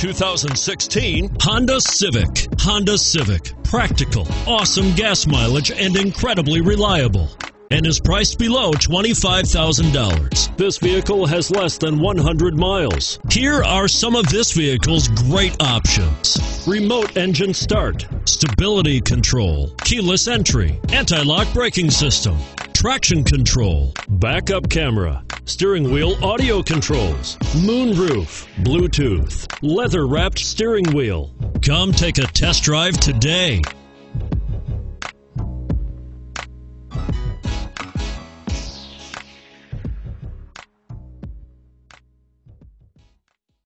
2016 Honda Civic. Honda Civic. Practical, awesome gas mileage, and incredibly reliable. And is priced below $25,000. This vehicle has less than 100 miles. Here are some of this vehicle's great options remote engine start, stability control, keyless entry, anti lock braking system, traction control, backup camera, steering wheel audio controls, moonroof, Bluetooth, leather wrapped steering wheel. Come take a test drive today.